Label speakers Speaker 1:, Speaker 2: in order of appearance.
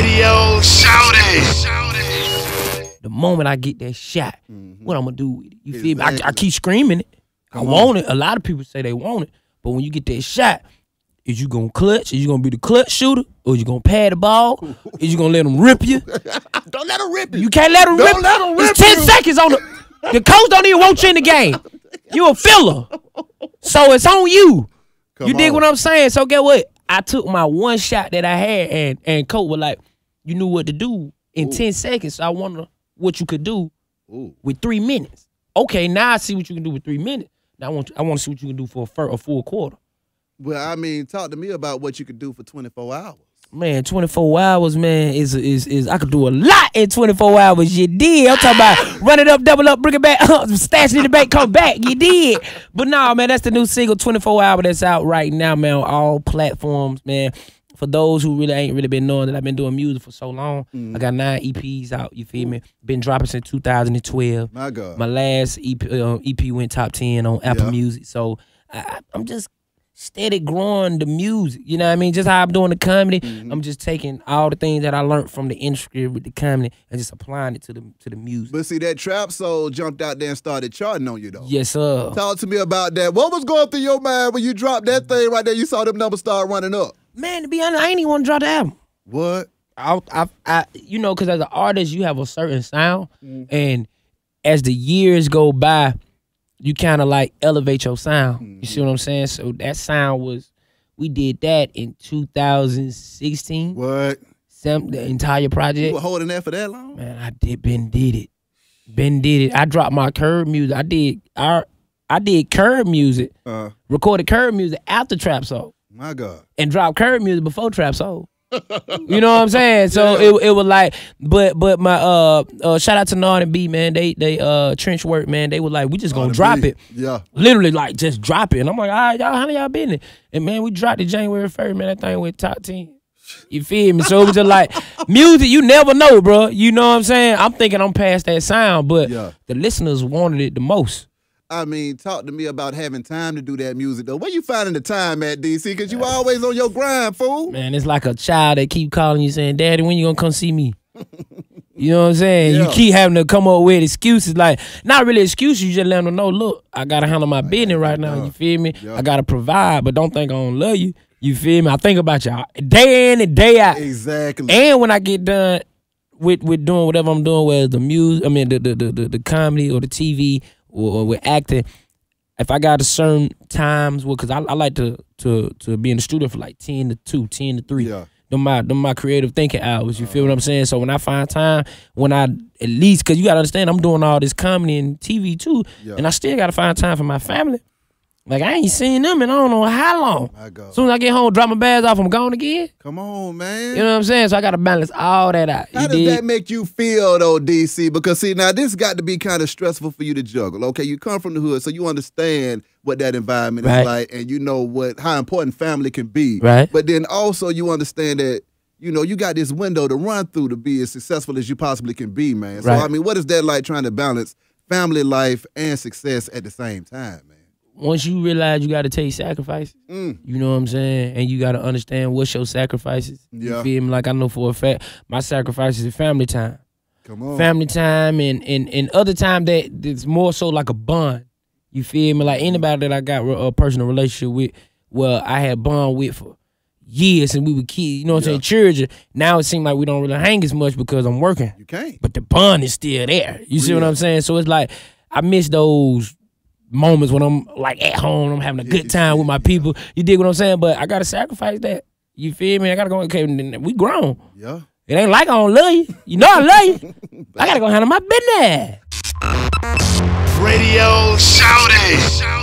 Speaker 1: Radio shout it.
Speaker 2: The moment I get that shot,
Speaker 3: Mm-hmm.
Speaker 2: what I'm gonna do with it? You feel me? I, I keep screaming it. I want it. A lot of people say they want it, but when you get that shot, is you gonna clutch? Is you gonna be the clutch shooter, or you gonna pad the ball? is you gonna let them rip you?
Speaker 3: Don't let him rip you.
Speaker 2: You can't let them
Speaker 3: Don't
Speaker 2: rip.
Speaker 3: let 'em rip
Speaker 2: it's ten
Speaker 3: you.
Speaker 2: seconds on the. The coach don't even want you in the game. You a filler, so it's on you.
Speaker 3: Come
Speaker 2: you dig
Speaker 3: on.
Speaker 2: what I'm saying? So get what? I took my one shot that I had, and and coach was like, you knew what to do in ten seconds. So I wonder what you could do
Speaker 3: Ooh.
Speaker 2: with three minutes. Okay, now I see what you can do with three minutes. Now I want I want to see what you can do for a, fir- a full quarter.
Speaker 3: Well, I mean, talk to me about what you could do for 24 hours.
Speaker 2: Man, 24 hours, man, is is is I could do a lot in 24 hours. You did. I'm talking about run it up, double up, bring it back, stash it in the bank, come back. You did. But no, man, that's the new single 24 hour that's out right now, man, on all platforms, man. For those who really ain't really been knowing that I've been doing music for so long, I got nine EPs out. You feel me? Been dropping since 2012.
Speaker 3: My God.
Speaker 2: My last EP, uh, EP went top 10 on Apple
Speaker 3: Yeah.
Speaker 2: Music. So I, I'm just steady growing the music. You know what I mean? Just how I'm doing the comedy.
Speaker 3: Mm-hmm.
Speaker 2: I'm just taking all the things that I learned from the industry with the comedy and just applying it to the to the music.
Speaker 3: but see, that trap soul jumped out there and started charting on you, though.
Speaker 2: yes, sir.
Speaker 3: Talk to me about that. What was going through your mind when you dropped that thing right there? You saw them numbers start running up.
Speaker 2: Man, to be honest, I ain't even want to drop the album.
Speaker 3: What?
Speaker 2: I, I, I you know, because as an artist, you have a certain sound, and as the years go by, you kind of like elevate your sound. You see what I'm saying? So that sound was, we did that in 2016.
Speaker 3: What?
Speaker 2: Some, the entire project.
Speaker 3: You were holding that for that long?
Speaker 2: Man, I did Ben did it. Ben did it. I dropped my curb music. I did I I did curb music,
Speaker 3: Uh,
Speaker 2: recorded curb music after Trap Soul,
Speaker 3: my God.
Speaker 2: and drop curb music before Trap Soul. you know what I'm saying? So it, it was like, but but my uh, uh shout out to Nard and B man. They they uh trench work man. They were like, we just gonna drop it.
Speaker 3: Yeah.
Speaker 2: Literally like just drop it. And I'm like, all right, y'all, how y'all been? It? And man, we dropped it January 1st, man. That thing went top 10. You feel me? So it was just like music, you never know, bro. You know what I'm saying? I'm thinking I'm past that sound, but
Speaker 3: Yeah.
Speaker 2: the listeners wanted it the most.
Speaker 3: I mean, talk to me about having time to do that music, though. Where you finding the time at, DC? Because you always on your grind, fool.
Speaker 2: Man, it's like a child that keep calling you saying, Daddy, when you gonna come see me? You know what I'm saying? You keep having to come up with excuses, like not really excuses. You just let them know, look, I gotta handle my business right now. You feel me?
Speaker 3: Yeah.
Speaker 2: I gotta provide, but don't think I don't love you. You feel me? I think about y'all day in and day out.
Speaker 3: Exactly.
Speaker 2: And when I get done with with doing whatever I'm doing, whether the music, I mean the the the, the, the comedy or the TV or, with acting, if I got a certain times, well, cause I, I like to to to be in the studio for like ten to two, 10 to three.
Speaker 3: Yeah.
Speaker 2: Them my them my creative thinking hours. You feel what uh-huh. I'm saying? So when I find time, when I at least, cause you gotta understand, I'm doing all this comedy and TV too,
Speaker 3: Yeah.
Speaker 2: and I still gotta find time for my family. Like I ain't seen them in I don't know how long.
Speaker 3: God.
Speaker 2: As soon as I get home, drop my bags off, I'm gone again.
Speaker 3: Come on, man.
Speaker 2: You know what I'm saying? So I gotta balance all that out.
Speaker 3: How
Speaker 2: You
Speaker 3: does
Speaker 2: dig?
Speaker 3: that make you feel though, DC? Because see, now this got to be kind of stressful for you to juggle. Okay, you come from the hood, so you understand what that environment
Speaker 2: Right.
Speaker 3: is like, and you know what how important family can be.
Speaker 2: Right.
Speaker 3: But then also you understand that you know you got this window to run through to be as successful as you possibly can be, man. So
Speaker 2: Right.
Speaker 3: I mean, what is that like trying to balance family life and success at the same time, man?
Speaker 2: Once you realize you gotta take sacrifices,
Speaker 3: Mm.
Speaker 2: you know what I'm saying? And you gotta understand what's your sacrifices.
Speaker 3: Yeah.
Speaker 2: You feel me? Like I know for a fact, my sacrifices is family time.
Speaker 3: Come on.
Speaker 2: Family time and, and, and other time that it's more so like a bond. You feel me? Like anybody that I got a personal relationship with, well, I had bond with for years and we were kids, you know what I'm saying? Children. Now it seems like we don't really hang as much because I'm working.
Speaker 3: you can't.
Speaker 2: but the bond is still there. You see what I'm saying? So it's like I miss those moments when I'm like at home, I'm having a good time with my people. You dig what I'm saying? But I gotta sacrifice that. You feel me? I gotta go. Okay, then we grown.
Speaker 3: Yeah.
Speaker 2: It ain't like I don't love you. You know I love you. I gotta go handle my business.
Speaker 1: Radio shout it.